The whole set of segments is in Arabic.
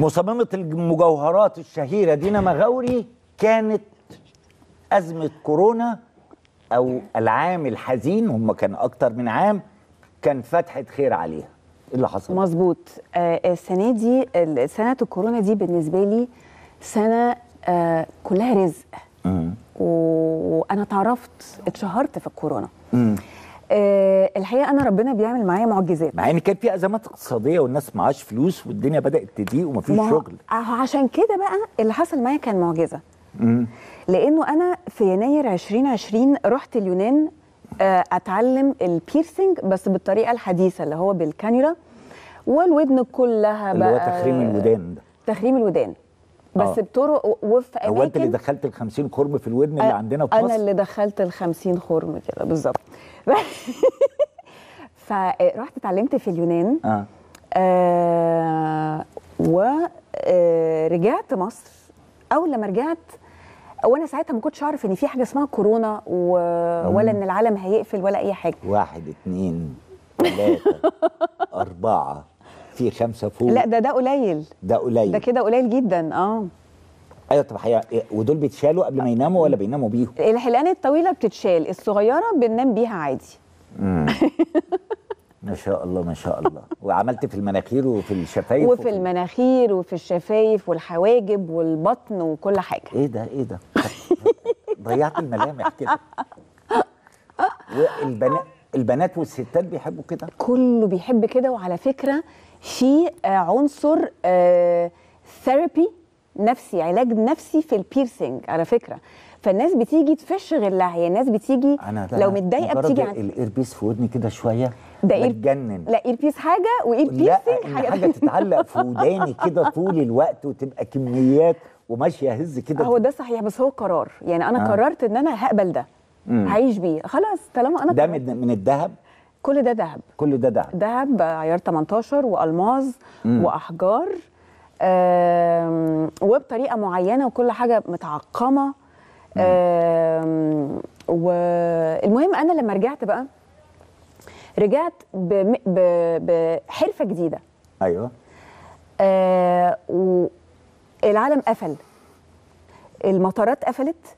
مصممة المجوهرات الشهيرة دينا مغاوري كانت أزمة كورونا أو العام الحزين هم كان أكتر من عام كان فتحة خير عليها إيه اللي حصل؟ مظبوط آه السنة دي سنة الكورونا دي بالنسبة لي سنة آه كلها رزق مم. وأنا اتعرفت اتشهرت في الكورونا مم. آه الحقيقة أنا ربنا بيعمل معايا معجزات. مع إن كان في أزمات اقتصادية والناس معاش فلوس والدنيا بدأت تضيق ومفيش ما هو شغل. عشان كده بقى اللي حصل معايا كان معجزة. مم. لأنه أنا في يناير 2020 رحت اليونان آه، أتعلم البيرسينج بس بالطريقة الحديثة اللي هو بالكانيولا والودن كلها اللي بقى هو تخريم الودان ده. تخريم الودان. بس آه. بطرق وفي اماكن هو أنت اللي دخلت ال 50 خرم في الودن اللي آه، عندنا في أنا مصر؟ اللي دخلت ال 50 خرم كده بالظبط فرحت اتعلمت في اليونان آه. آه ورجعت مصر أول لما رجعت وأنا ساعتها ما كنتش أعرف إن في حاجة اسمها كورونا و... ولا إن العالم هيقفل ولا أي حاجة واحد اتنين ثلاثة أربعة في خمسة فوق. لا ده ده قليل. ده قليل. ده كده قليل جدا آه. أيوه طب حقيقة إيه، ودول بيتشالوا قبل ما يناموا ولا بيناموا بيهم؟ الحلقان الطويلة بتتشال الصغيرة بننام بيها عادي. ما شاء الله ما شاء الله. وعملت في المناخير وفي الشفايف وفي المناخير وفي الشفايف والحواجب والبطن وكل حاجة. إيه ده إيه ده؟ ضيعت الملامح كده. والبنات البنات والستات بيحبوا كده؟ كله بيحب كده وعلى فكرة في آه، عنصر therapy نفسي علاج نفسي في ال piercing على فكرة فالناس بتيجي تفش غلها هي الناس بتيجي ده لو متضايقة بتيجي عند ال ear piece في ودني كده شوية ده ear- بتجنن لا ear piece حاجة و ear لا بيرسينج إن حاجة حاجة تتعلق في وداني كده طول الوقت وتبقى كميات وماشية هز كده هو ده صحيح بس هو قرار يعني أنا آه. آه. قررت إن أنا هقبل ده. هعيش بيه خلاص طالما أنا ده. من من الذهب كل ده ذهب. كل ده ذهب. ذهب عيار 18 وألماظ وأحجار وبطريقه معينة وكل حاجة متعقمة. والمهم أنا لما رجعت بقى رجعت بحرفة جديدة. أيوه. آه، والعالم قفل. المطارات قفلت.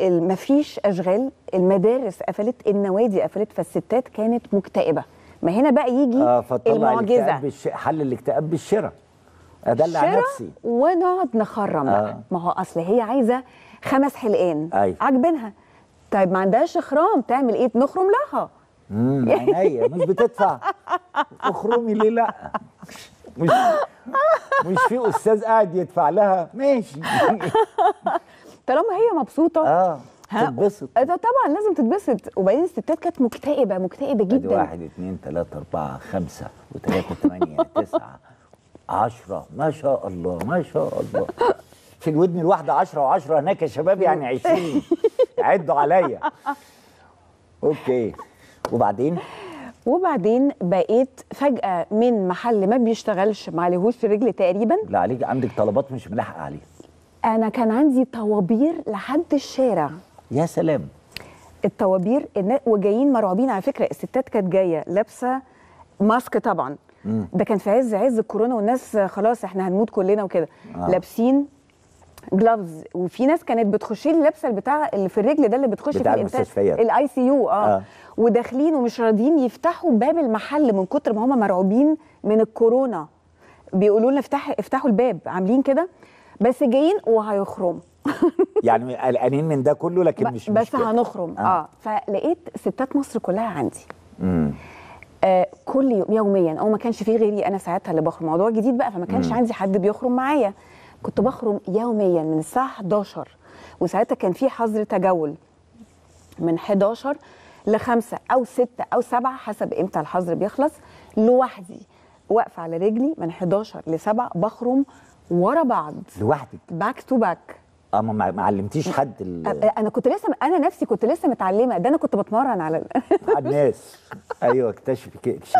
مفيش أشغال المدارس قفلت النوادي قفلت فالستات كانت مكتئبة. ما هنا بقى يجي فطلع المعجزة. بالش... حل الاكتئاب بالشراء. ادلع شراء نفسي. ونقعد نخرم آه. بقى ما هو أصل هي عايزة خمس حلقان. أيوة. عاجبينها. طيب ما عندهاش خرام تعمل إيه؟ نخرم لها. امم عينيا مش بتدفع. اخرمي ليه لأ؟ مش مش في أستاذ قاعد يدفع لها. ماشي. طالما هي مبسوطة آه؟ تتبسط. طبعا لازم تتبسط. وبعدين الستات كانت مكتئبة مكتئبة ادي جدا. واحد اتنين تلاتة أربعة خمسة وتلاته تمانيه تسعة عشرة. ما شاء الله ما شاء الله. في الودن الواحدة عشرة وعشرة هناك يا شباب يعني عشرين. عدوا عليا. أوكي. وبعدين؟ وبعدين بقيت فجأة من محل ما بيشتغلش ما عليهوش رجل تقريبا. لا عليك عندك طلبات مش ملاحق عليها أنا كان عندي طوابير لحد الشارع. يا سلام. الطوابير وجايين مرعوبين على فكرة الستات كانت جاية لابسة mask طبعا. ده كان في عز عز الكورونا والناس خلاص إحنا هنموت كلنا وكده. آه. لابسين gloves وفي ناس كانت بتخش لي لابسة البتاع اللي في الرجل ده اللي بتخش بتاع في الإنتاج المستشفيات. ال ICU آه. آه. وداخلين ومش راضيين يفتحوا باب المحل من كتر ما هم مرعوبين من الكورونا. بيقولوا لنا افتح افتحوا الباب. عاملين كده؟ بس جايين وهيخرموا يعني قلقانين من ده كله لكن مش بس مشكلة. هنخرم. آه. آه. فلقيت ستات مصر كلها عندي. مم. آه كل يوم يوميا. أو ما كانش فيه غيري أنا ساعتها اللي بخرم. موضوع جديد بقى فما كانش عندي حد بيخرم معايا. كنت بخرم يوميا من الساعة 11 وساعتها كان في حظر تجول. من 11 ل 5 أو 6 أو 7 حسب إمتى الحظر بيخلص لوحدي. واقفة على رجلي من 11 ل 7 بخرم ورا بعض. لوحدك. back to back آه ما علمتيش حد ال- أنا كنت لسه أنا نفسي كنت لسه متعلمة. ده أنا كنت بتمرن على ال- على الناس. أيوه اكتشفي كده اكتشفي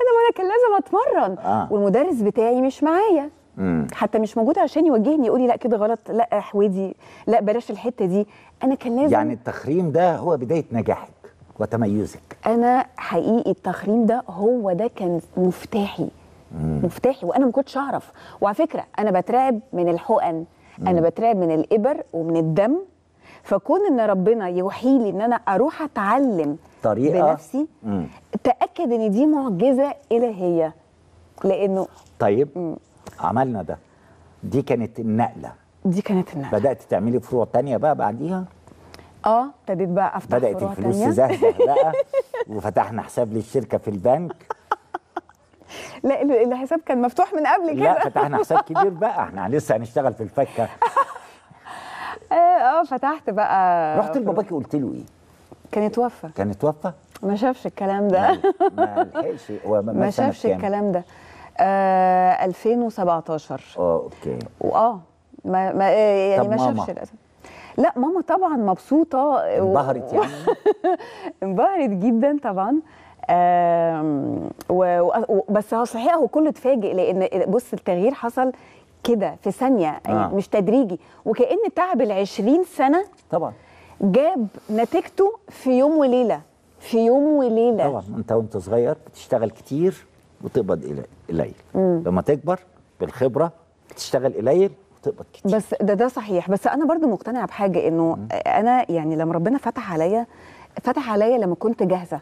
أنا ما أنا كان لازم أتمرن. آه. والمدرس بتاعي مش معايا. مم. حتى مش موجود عشان يوجهني يقول لي لا كده غلط لا حودي لا بلاش الحتة دي. أنا كان لازم يعني التخريم ده هو بداية نجاحك وتميزك. أنا حقيقي التخريم ده هو ده كان مفتاحي. مفتاحي وأنا ما كنتش أعرف. وعلى فكرة أنا بترعب من الحقن أنا بترعب من الإبر ومن الدم. فكون إن ربنا يوحي لي إن أنا أروح أتعلم طريقة. بنفسي مم. تأكد إن دي معجزة إلهية. لأنه طيب عملنا ده. دي كانت النقلة. دي كانت النقلة. بدأت تعملي فروع تانية بقى بعديها؟ آه ابتديت بقى أفتح بدأت الفلوس. تزهزه بقى. وفتحنا حساب للشركة في البنك. لا ال- الحساب كان مفتوح من قبل لا كده. فتحنا حساب كبير بقى. إحنا لسه هنشتغل في الفكة. آه آه فتحت بقى. رحت لباباكي قلت له إيه؟ كان اتوفى كان اتوفى ما شافش الكلام ده. ما لحقش. ما, شافش؟ الكلام ده. آه 2017 آه أوكي. وآه ما, ما آه، يعني ما؟ شافش للاسف لا ماما طبعا مبسوطة. انبهرت يعني؟ انبهرت جدا طبعا. بس هو صحيح هو كله اتفاجئ لأن بص التغيير حصل كده في ثانية آه. يعني مش تدريجي وكأن تعب ال 20 سنة طبعا. جاب نتيجته في يوم وليلة في يوم وليلة. طبعا. أنت وأنت صغير بتشتغل كتير وتقبض قليل- قليل لما تكبر بالخبرة بتشتغل قليل وتقبض كتير. بس ده ده صحيح. بس أنا برضو مقتنعة بحاجة إنه أنا يعني لما ربنا فتح عليا فتح عليا لما كنت جاهزة.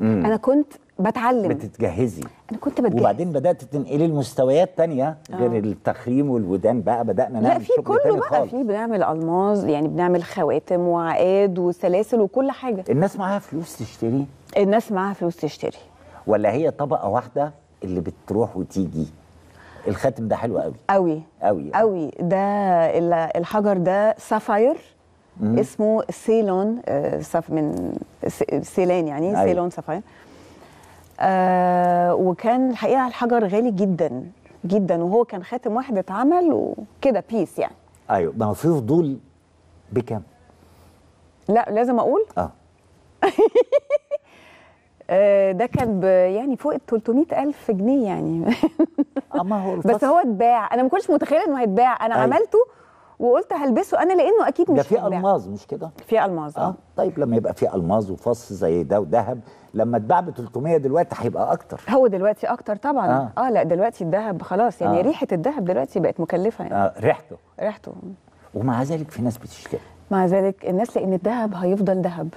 مم. أنا كنت بتعلم. بتتجهزي. أنا كنت بتجهز. وبعدين بدأت تنقلي لمستويات تانية غير آه. التخريم والودان بقى. بدأنا لا نعمل في شغل كله بقى. خالص. في بنعمل ألماظ يعني بنعمل خواتم وعقاد وسلاسل وكل حاجة. الناس معاها فلوس تشتري؟ الناس معاها فلوس تشتري. ولا هي طبقة واحدة اللي بتروح وتيجي؟ الخاتم ده حلو قوي قوي قوي قوي ده ال- الحجر ده sapphire اسمه سيلون آه، صف من سيلان يعني أيوة. Ceylon sapphire آه وكان الحقيقة الحجر غالي جدا جدا وهو كان خاتم واحد اتعمل وكده piece يعني. أيوه. ما هو في فضول بكام؟ لا لازم أقول؟ آه. آه ده كان يعني فوق ال 300 ألف جنيه يعني. أما هو بس هو اتباع. أنا ما كنتش متخيلة إنه هيتباع. أنا أيوة. عملته وقلت هلبسه أنا لأنه أكيد مش ده في. ألماظ مش كده؟ في ألماظ آه آه طيب لما يبقى في ألماظ وفص زي ده وذهب لما اتباع ب 300 دلوقتي هيبقى أكتر هو دلوقتي أكتر طبعا آه. آه, لا دلوقتي الذهب خلاص يعني آه. آه. ريحة الذهب دلوقتي بقت مكلفة يعني آه ريحته ريحته ومع ذلك في ناس بتشتري مع ذلك الناس لأن الذهب هيفضل ذهب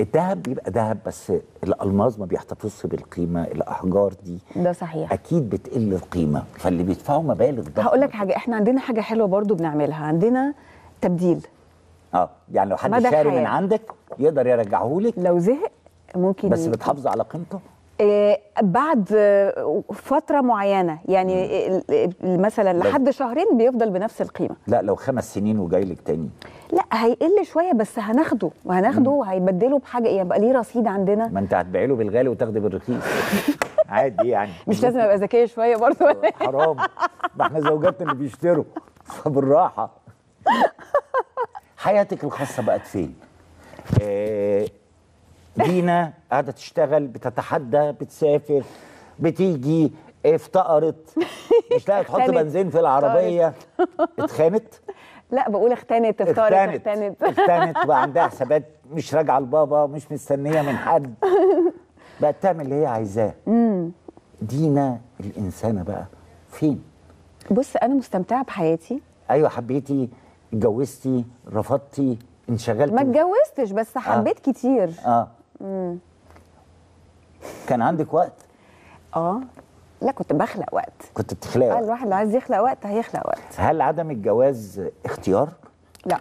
الذهب بيبقى ذهب بس الالماظ ما بيحتفظش بالقيمة الأحجار دي ده صحيح. أكيد بتقل القيمة فاللي بيدفعوا مبالغ ضخمه هقول لك حاجة إحنا عندنا حاجة حلوة برضو بنعملها عندنا تبديل. آه يعني لو حد شاري من. عندك يقدر يرجعه لك لو زهق ممكن بس بتحافظ على قيمته؟ بعد آه، فترة معينة يعني مثلا لحد شهرين بيفضل بنفس القيمة. لا لو خمس سنين وجاي لك تاني. لا هيقل شوية بس هناخده وهناخده وهيبدله بحاجة يبقى ليه رصيد عندنا. ما انت هتبيع له بالغالي وتاخدي بالرخيص. عادي يعني. مش لازم أبقى ذكية شوية برضه؟ حرام. ما إحنا زوجاتنا اللي بيشتروا فبالراحة. حياتك الخاصة بقت فين؟ آه، دينا قاعدة تشتغل بتتحدى بتسافر بتيجي افتقرت مش لاقي تحط. بنزين في العربية. اتخانت؟ لا بقول اختنت افترت اختنت. اختنت. وبقى عندها حسابات مش راجعة لبابا مش مستنية من حد. بقت تعمل اللي هي عايزاه. دينا الإنسانة بقى فين؟ بص أنا مستمتعة بحياتي. أيوه حبيتي اتجوزتي رفضتي انشغلتي. ما اتجوزتش بس حبيت كتير. آه. كان عندك وقت؟ آه. لا كنت بخلق وقت. كنت بتخلقي آه وقت. الواحد لو عايز يخلق وقت هيخلق وقت. هل عدم الجواز اختيار؟ لا.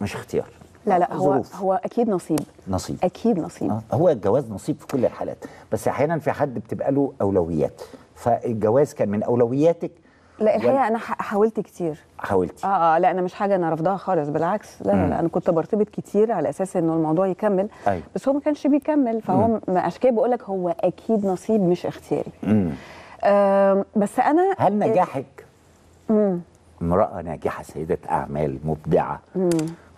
مش اختيار. لا لا هو ظروف. هو أكيد نصيب. نصيب. أكيد نصيب. آه. هو الجواز نصيب في كل الحالات. بس أحيانا في حد بتبقى له أولويات. فالجواز كان من أولوياتك لا الحقيقة أنا ح- حاولت كتير. حاولتي؟ آه آه لا أنا مش حاجة أنا رافضاها خالص بالعكس. لا لا, لا أنا كنت برتبط كتير على أساس إنه الموضوع يكمل. أيوة. بس هو ما كانش بيكمل فهو عشان كده بقول لك هو أكيد نصيب مش اختياري. مم. آم، بس أنا هل نجاحك؟ امرأة ناجحة سيدة أعمال مبدعة.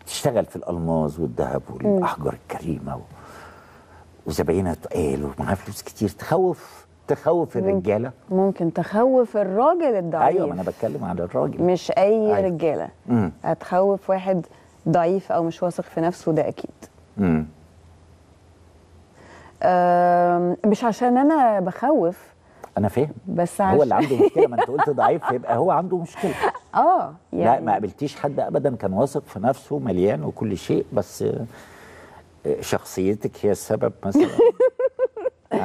بتشتغل في الألماظ والذهب والأحجار الكريمة و... وزباينها تقال ومعاها فلوس كتير تخوف تخوف الرجالة؟ ممكن تخوف الراجل الضعيف. أيوة ما أنا بتكلم على الراجل. مش أي أيوة. رجالة. مم. هتخوف واحد ضعيف أو مش واثق في نفسه ده أكيد. مم. آم، مش عشان أنا بخوف. أنا فاهم. بس هو عشان اللي عنده مشكلة ما أنت قلت ضعيف يبقى هو عنده مشكلة. آه لا ما قابلتيش حد ابدا كان واثق في نفسه مليان وكل شيء بس شخصيتك هي السبب مثلا.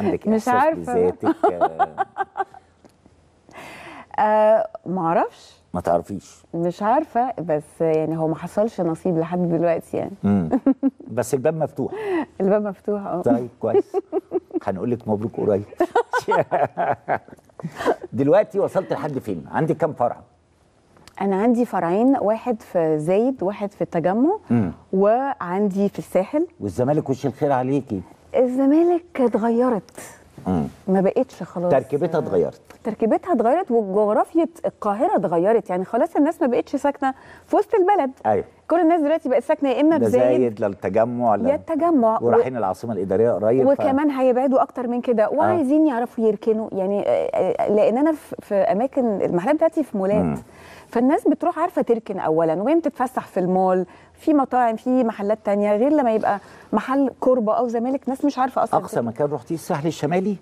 عندك مش عارفة. بذاتك آه، آه ما أعرفش. ما تعرفيش. مش عارفة بس يعني هو ما حصلش نصيب لحد دلوقتي يعني. مم. بس الباب مفتوح. الباب مفتوح آه. طيب كويس. هنقول لك مبروك قريب. دلوقتي وصلت لحد فين؟ عندك كام فرع؟ أنا عندي فرعين واحد في زايد واحد في التجمع مم. وعندي في الساحل. والزمالك وش الخير عليكي؟ الزمالك اتغيرت. ما بقتش خلاص. تركيبتها اتغيرت. تركيبتها اتغيرت وجغرافية القاهرة اتغيرت. يعني خلاص الناس ما بقتش ساكنة في وسط البلد. أيوه. كل الناس دلوقتي بقت ساكنة يا إما في زايد للتجمع لا التجمع. و- ورايحين العاصمة الإدارية قريب ف- وكمان هيبعدوا أكتر من كده. وعايزين يعرفوا يركنوا. يعني آه، آه، لأن أنا في أماكن المحلات بتاعتي في مولات. مم. فالناس بتروح عارفة تركن اولا وهي بتتفسح في المول في مطاعم في محلات تانية غير لما يبقى محل كوربة أو زمالك ناس مش عارفة أصلا أقصى مكان رحتيه الساحل الشمالي؟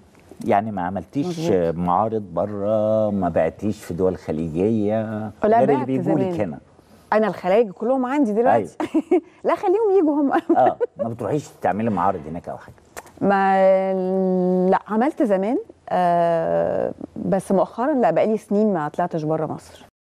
يعني ما عملتيش معارض بره ما بعتيش في دول خليجية؟ غير اللي بيجوا لك. هنا. أنا الخلايج كلهم عندي دلوقتي. لا خليهم يجوا هم. آه ما بتروحيش تعملي معارض هناك أو حاجة؟ ما لا عملت زمان آه بس مؤخرا لا بقالي سنين ما طلعتش بره مصر.